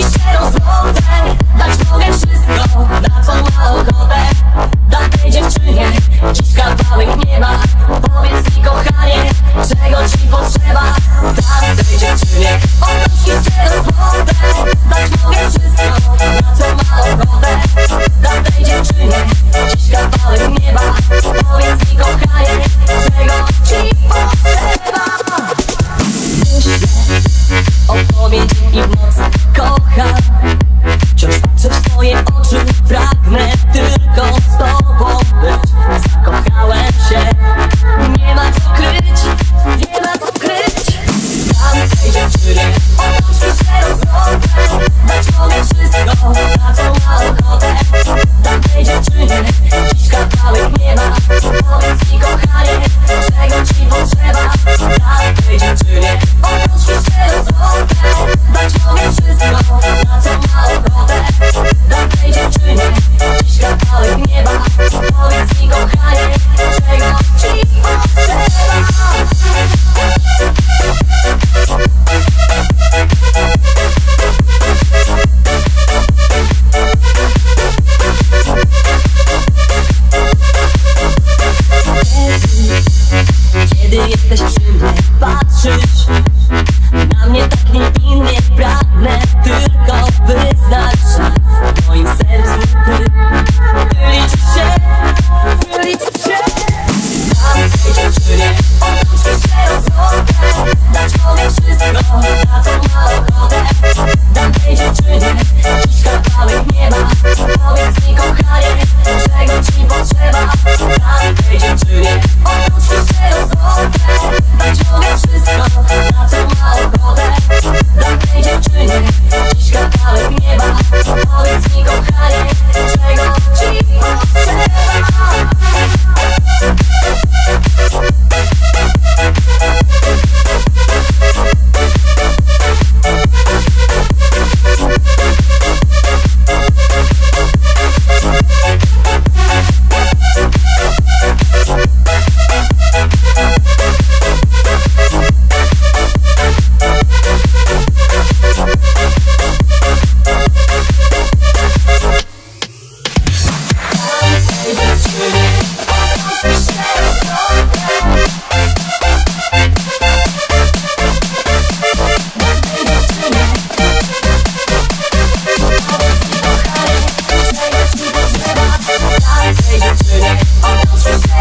que cheiram kiedy jesteś przy mnie. Patrzysz dance I'll dance.